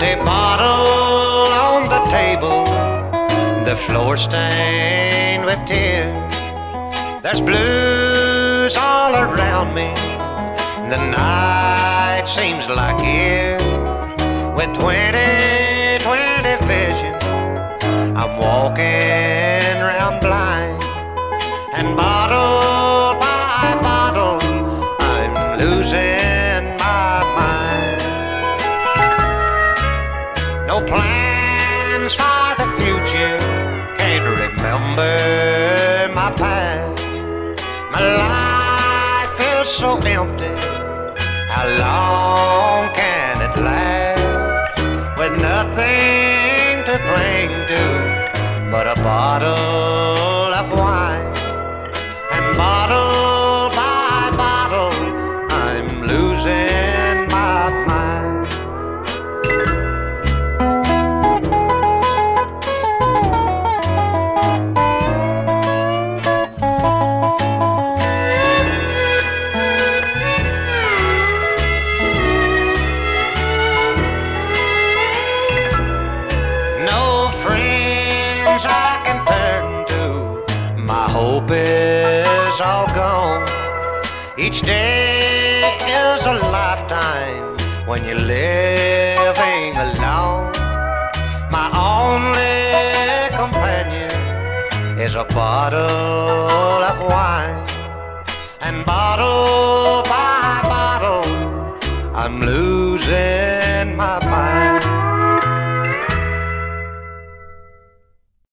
empty bottle on the table, the floor stained with tears. There's blues all around me, the night seems like years. With 20 20 vision, I'm walking round blind. Plans for the future, can't remember my past. My life feels so empty. How long can it last with nothing to cling to but a bottle hope is all gone. Each day is a lifetime when you're living alone. My only companion is a bottle of wine. And bottle by bottle, I'm losing